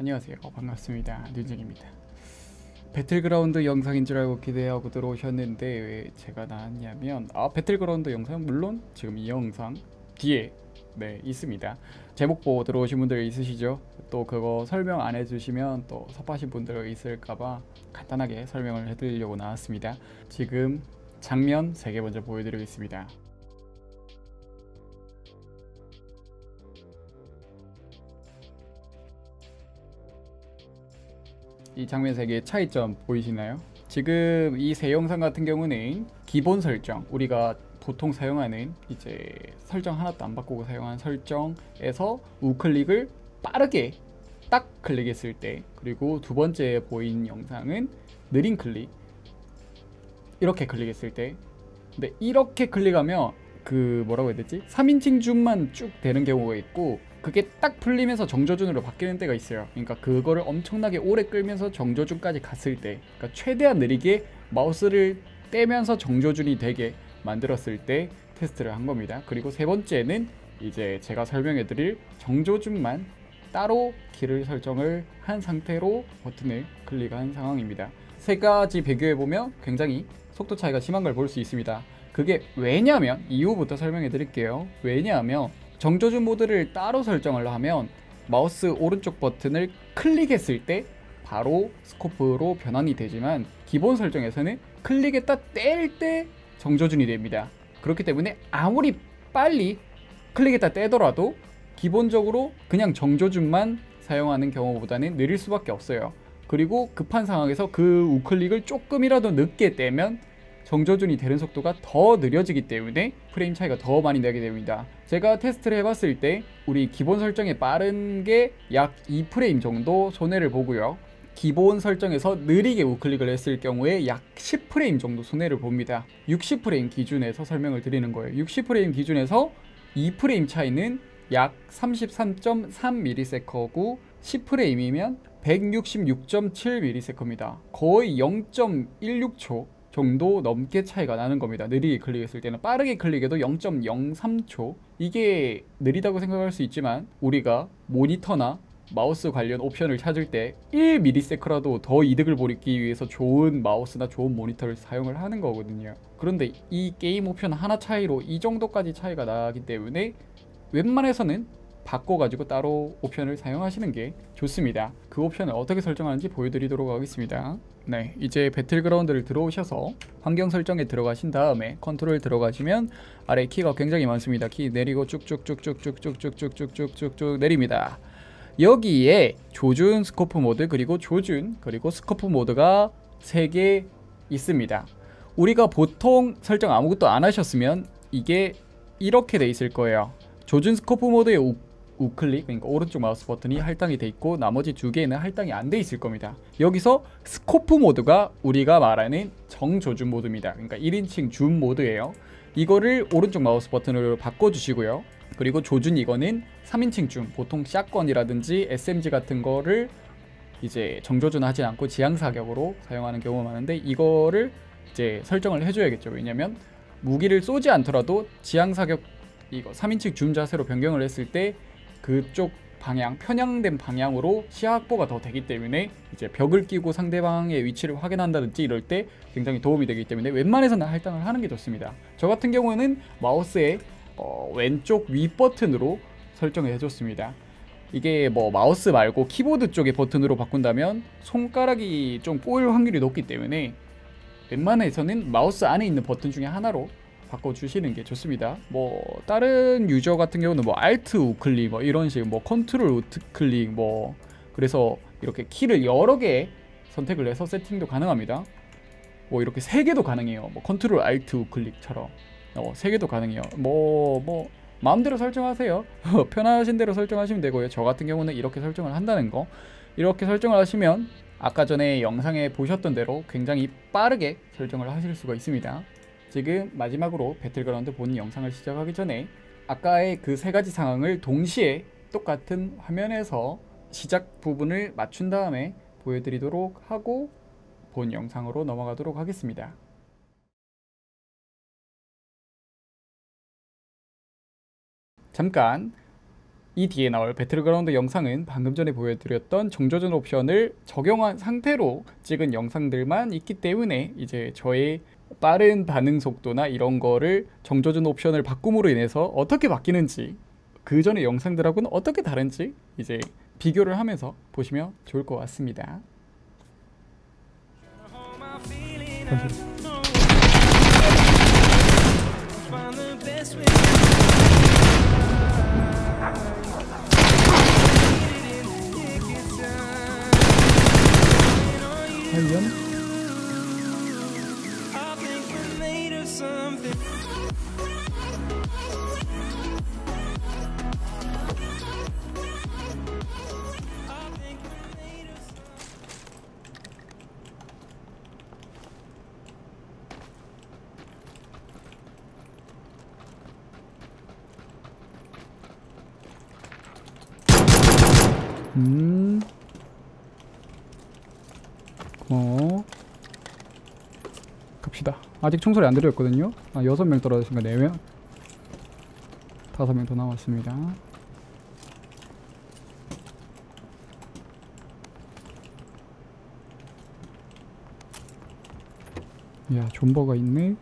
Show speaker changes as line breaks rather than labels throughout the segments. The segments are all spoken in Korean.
안녕하세요. 반갑습니다. 뉴잭입니다. 배틀그라운드 영상인 줄 알고 기대하고 들어오셨는데 왜 제가 나왔냐면 아 배틀그라운드 영상? 물론 지금 이 영상 뒤에 네 있습니다. 제목 보고 들어오신 분들 있으시죠? 또 그거 설명 안 해주시면 또 섭하신 분들 있을까봐 간단하게 설명을 해드리려고 나왔습니다. 지금 장면 3개 먼저 보여드리겠습니다 이 장면 세 개의 차이점 보이시나요? 지금 이 세 영상 같은 경우는 기본 설정 우리가 보통 사용하는 이제 설정 하나도 안 바꾸고 사용하는 설정에서 우클릭을 빠르게 딱 클릭했을 때 그리고 두 번째 보인 영상은 느린 클릭 이렇게 클릭했을 때 근데 이렇게 클릭하면 그 뭐라고 해야 되지? 3인칭 줌만 쭉 되는 경우가 있고 그게 딱 풀리면서 정조준으로 바뀌는 때가 있어요. 그러니까 그거를 엄청나게 오래 끌면서 정조준까지 갔을 때 그러니까 최대한 느리게 마우스를 떼면서 정조준이 되게 만들었을 때 테스트를 한 겁니다. 그리고 세 번째는 이제 제가 설명해 드릴 정조준만 따로 키를 설정을 한 상태로 버튼을 클릭한 상황입니다. 세 가지 비교해 보면 굉장히 속도 차이가 심한 걸 볼 수 있습니다. 그게 왜냐하면 이후부터 설명해 드릴게요. 왜냐하면 정조준 모드를 따로 설정을 하면 마우스 오른쪽 버튼을 클릭했을 때 바로 스코프로 변환이 되지만 기본 설정에서는 클릭했다 뗄 때 정조준이 됩니다. 그렇기 때문에 아무리 빨리 클릭했다 떼더라도 기본적으로 그냥 정조준만 사용하는 경우보다는 느릴 수밖에 없어요. 그리고 급한 상황에서 그 우클릭을 조금이라도 늦게 떼면 정조준이 되는 속도가 더 느려지기 때문에 프레임 차이가 더 많이 나게 됩니다. 제가 테스트를 해봤을 때 우리 기본 설정에 빠른 게 약 2프레임 정도 손해를 보고요. 기본 설정에서 느리게 우클릭을 했을 경우에 약 10프레임 정도 손해를 봅니다. 60프레임 기준에서 설명을 드리는 거예요. 60프레임 기준에서 2프레임 차이는 약 33.3ms고 10프레임이면 166.7ms입니다. 거의 0.16초 정도 넘게 차이가 나는 겁니다. 느리게 클릭했을 때는. 빠르게 클릭해도 0.03초. 이게 느리다고 생각할 수 있지만 우리가 모니터나 마우스 관련 옵션을 찾을 때 1ms라도 더 이득을 보기 위해서 좋은 마우스나 좋은 모니터를 사용을 하는 거거든요. 그런데 이 게임 옵션 하나 차이로 이 정도까지 차이가 나기 때문에 웬만해서는 바꿔가지고 따로 옵션을 사용하시는 게 좋습니다. 그 옵션을 어떻게 설정하는지 보여드리도록 하겠습니다. 네 이제 배틀그라운드를 들어오셔서 환경 설정에 들어가신 다음에 컨트롤 들어가시면 아래 키가 굉장히 많습니다. 키 내리고 쭉쭉쭉쭉쭉쭉쭉쭉쭉쭉쭉 내립니다. 여기에 조준 스코프 모드 그리고 조준 그리고 스코프 모드가 3개 있습니다. 우리가 보통 설정 아무것도 안 하셨으면 이게 이렇게 돼 있을 거예요. 조준 스코프 모드의 우, 우클릭 그러니까 오른쪽 마우스 버튼이 할당이 돼 있고 나머지 두 개는 할당이 안 돼 있을 겁니다. 여기서 스코프 모드가 우리가 말하는 정조준 모드입니다. 그러니까 1인칭 줌 모드예요. 이거를 오른쪽 마우스 버튼으로 바꿔주시고요. 그리고 조준 이거는 3인칭 줌 보통 샷건이라든지 SMG 같은 거를 이제 정조준 하지 않고 지향 사격으로 사용하는 경우가 많은데 이거를 이제 설정을 해줘야겠죠. 왜냐면 무기를 쏘지 않더라도 지향 사격 이거 3인칭 줌 자세로 변경을 했을 때 그쪽 방향 편향된 방향으로 시야 확보가 더 되기 때문에 이제 벽을 끼고 상대방의 위치를 확인한다든지 이럴 때 굉장히 도움이 되기 때문에 웬만해서는 할당을 하는 게 좋습니다. 저 같은 경우에는 마우스의 어, 왼쪽 위 버튼으로 설정을 해줬습니다. 이게 뭐 마우스 말고 키보드 쪽의 버튼으로 바꾼다면 손가락이 좀 꼬일 확률이 높기 때문에 웬만해서는 마우스 안에 있는 버튼 중에 하나로 바꿔주시는 게 좋습니다. 뭐 다른 유저 같은 경우는 뭐 Alt 우클릭 뭐 이런 식 뭐 컨트롤 우클릭 뭐 그래서 이렇게 키를 여러 개 선택을 해서 세팅도 가능합니다. 뭐 이렇게 세 개도 가능해요. 뭐 컨트롤 Alt 우클릭처럼. 어, 세 개도 가능해요. 뭐뭐 뭐 마음대로 설정하세요. 편하신 대로 설정하시면 되고요. 저 같은 경우는 이렇게 설정을 한다는 거. 이렇게 설정을 하시면 아까 전에 영상에 보셨던 대로 굉장히 빠르게 설정을 하실 수가 있습니다 지금 마지막으로 배틀그라운드 본 영상을 시작하기 전에 아까의 그 세 가지 상황을 동시에 똑같은 화면에서 시작 부분을 맞춘 다음에 보여드리도록 하고 본 영상으로 넘어가도록 하겠습니다. 잠깐 이 뒤에 나올 배틀그라운드 영상은 방금 전에 보여드렸던 정조준 옵션을 적용한 상태로 찍은 영상들만 있기 때문에 이제 저의 빠른 반응 속도나 이런 거를 정조준 옵션을 바꿈으로 인해서 어떻게 바뀌는지 그 전의 영상들하고는 어떻게 다른지 이제 비교를 하면서 보시면 좋을 것 같습니다. 음. 어. 갑시다. 아직 총소리 안 들렸거든요. 아, 여섯 명 떨어졌으니까 네 명. 다섯 명더 남았습니다. 야, 존버가 있네.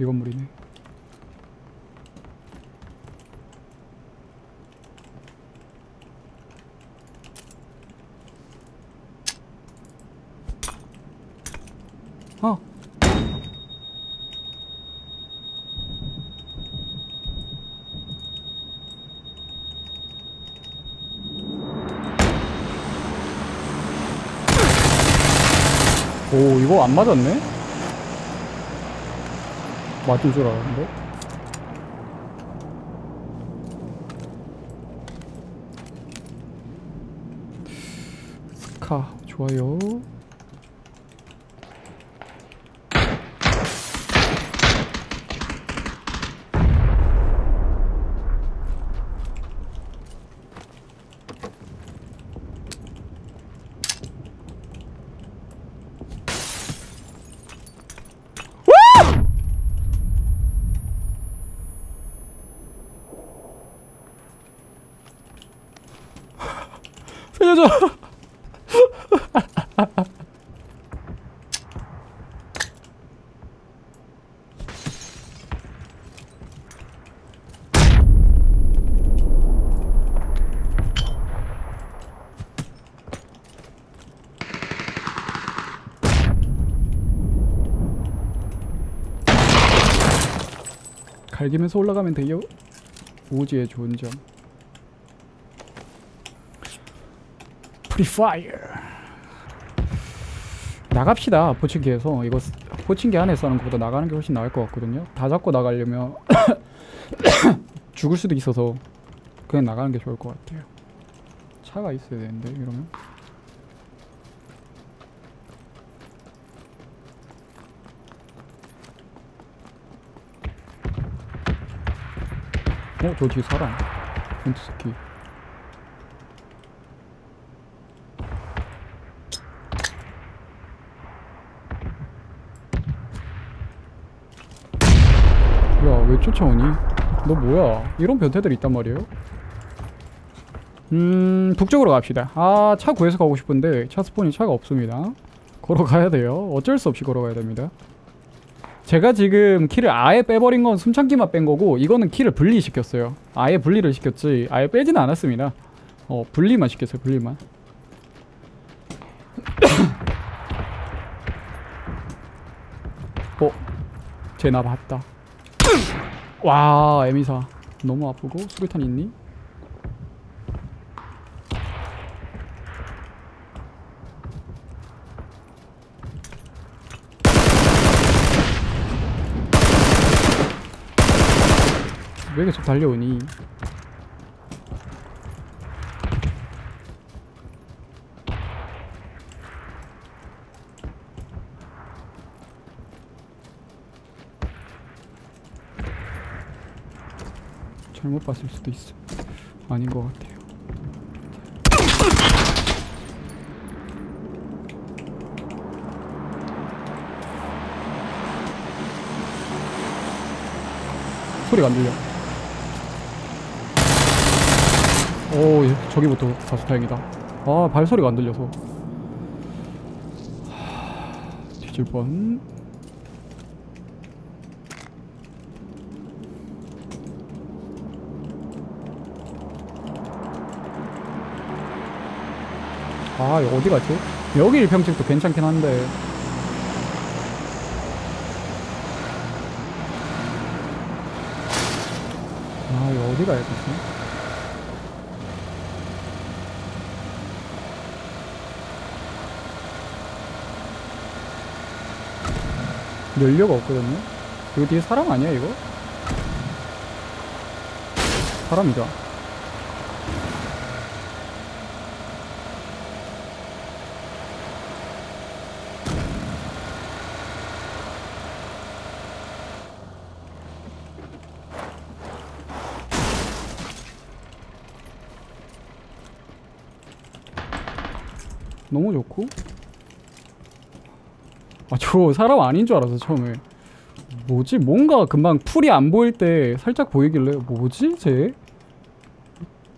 이 건물이네. 어. 오, 이거 안 맞았네? 맞을 줄 알았는데? 스카 좋아요 살려줘 갈기면서 올라가면 돼요 오지의 좋은 점 프리파이어 나갑시다 포칭기에서. 이거 스- 포칭기 안에 서 하는 것보다 나가는 게 훨씬 나을 것 같거든요. 다 잡고 나가려면 죽을 수도 있어서 그냥 나가는 게 좋을 것 같아요. 차가 있어야 되는데 이러면. 어? 저 뒤에 사람. 펜트스키 야, 왜 쫓아오니? 너 뭐야? 이런 변태들이 있단 말이에요? 음, 북쪽으로 갑시다. 아, 차 구해서 가고 싶은데 차 스폰이 차가 없습니다. 걸어가야 돼요. 어쩔 수 없이 걸어가야 됩니다. 제가 지금 키를 아예 빼버린 건 숨참기만 뺀 거고 이거는 키를 분리시켰어요. 아예 분리를 시켰지 아예 빼지는 않았습니다. 어, 분리만 시켰어요. 분리만. 어, 쟤나 봤다. 와 에미사 너무 아프고 수류탄 있니? 왜 계속 달려오니? 잘못 봤을 수도 있어. 아닌 것 같아요. 소리가 안 들려. 오, 예, 저기부터 가서 다행이다. 아, 발소리가 안 들려서. 하, 뒤질 뻔. 아, 이거 어디 갔지? 여기 일평집도 괜찮긴 한데. 아, 이거 어디 가야 되지? 연료가 없거든요? 여기 뒤에 사람 아니야, 이거? 사람이다. 너무 좋고. 아 저 사람 아닌 줄 알았어 처음에. 뭐지? 뭔가 금방 풀이 안 보일 때 살짝 보이길래 뭐지? 쟤?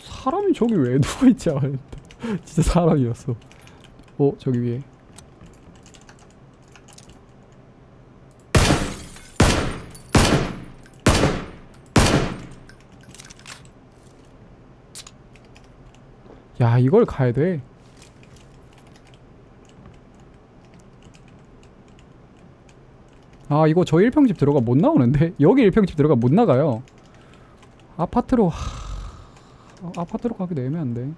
사람이 저기 왜 누워있지? 아 진짜 사람이었어. 어 저기 위에. 야 이걸 가야 돼 아 이거 저 1평집 들어가 못 나오는데? 여기 1평집 들어가 못 나가요. 아파트로 하... 아, 아파트로 가기도 애매한데.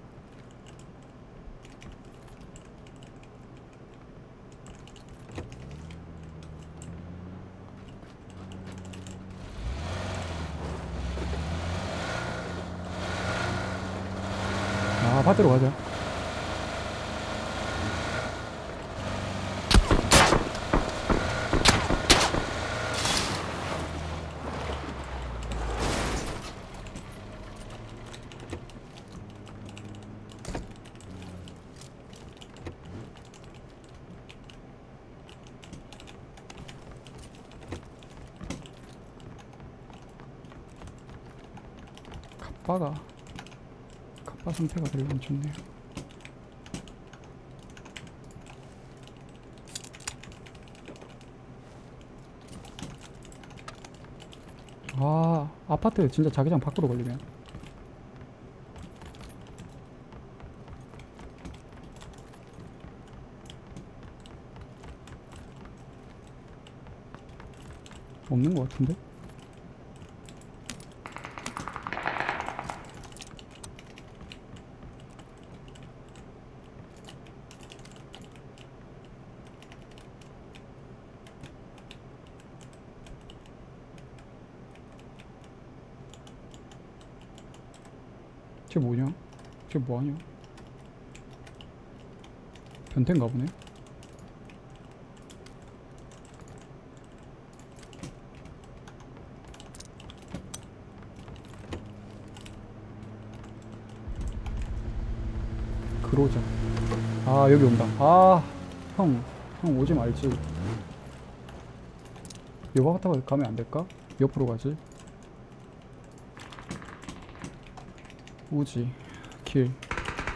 아 아파트로 가자 갑바가 갑바 상태가 별로 안 좋네요 아 아파트 진짜 자기장 밖으로 걸리면 없는 것 같은데? 쟤 뭐냐? 쟤 뭐하냐? 변태인가 보네? 그러자 아 여기 온다 아형 형 오지 말지 요거 갖다가 가면 안 될까? 옆으로 가지 우지 길.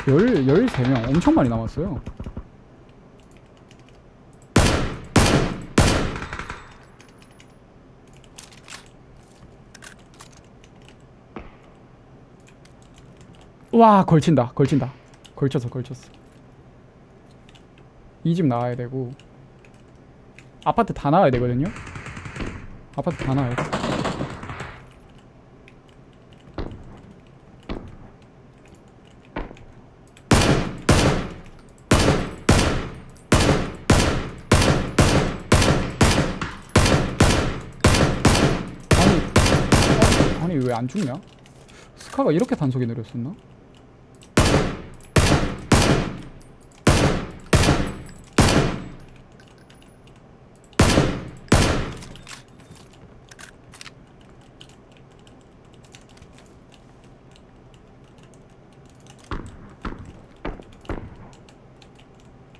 열, 13명. 엄청 많이 남았어요. 와 걸친다 걸친다. 걸쳤어 걸쳤어 이 집 나와야 되고. 아파트 다 나와야 되거든요? 아파트 다 나와야 돼 안 죽냐? 스카가 이렇게 단속이 내렸었나?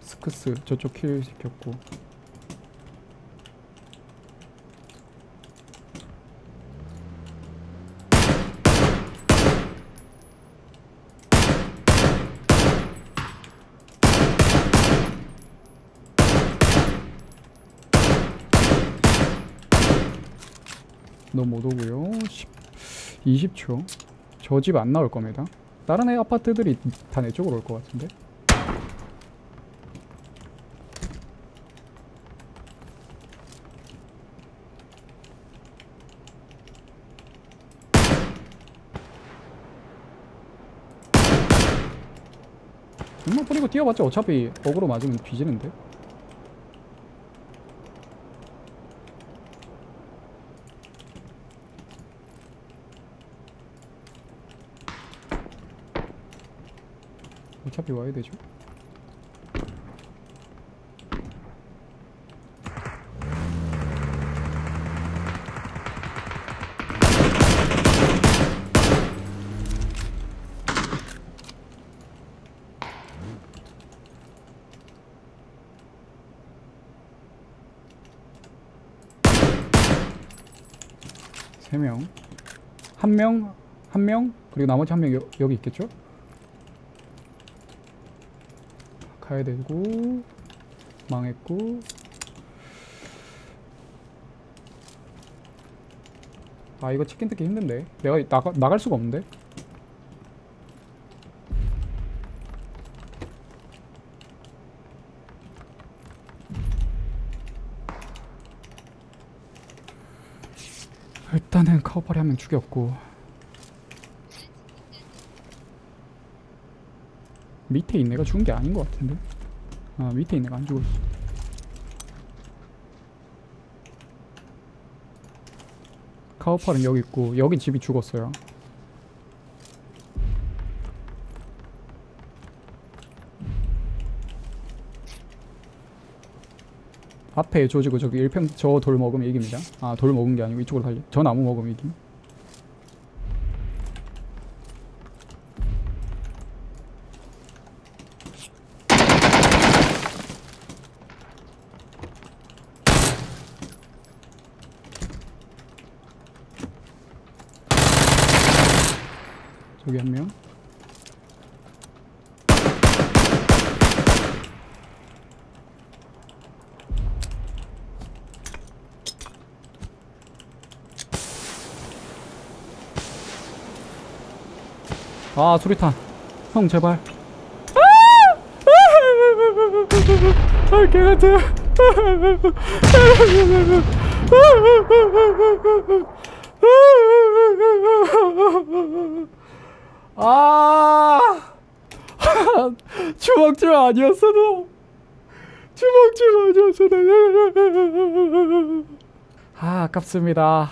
스크스 저쪽 킬 시켰고 너못 오고요. 10, 20초. 저 집 안 나올 겁니다. 다른 애 아파트들이 다 내 쪽으로 올 것 같은데. 정말 뿌리고 뛰어봤자 어차피 어그로 맞으면 뒤지는데 어차피 와야 되죠 세 명, 한 명, 한 명, 그리고 나머지 한 명 여기 있겠죠? 가야 되고 망했고. 아 이거 치킨 뜯기 힘든데. 내가 나가, 나갈 수가 없는데. 일단은 카우팔이 한 명 죽였고 밑에 있는 애가 죽은 게 아닌 것 같은데? 아 밑에 있는 애가 안 죽었어. 카우팔은 여기 있고 여기 집이 죽었어요. 앞에 조지고 저기 1평 저 돌 먹으면 이깁니다. 아 돌 먹은 게 아니고 이쪽으로 달려. 저 나무 먹으면 이김 저기 한 명. 아 수리탄. 형 제발. 아 개같아 아. 주먹질 아니었어도. 주먹질 아니었어도. 아 아깝습니다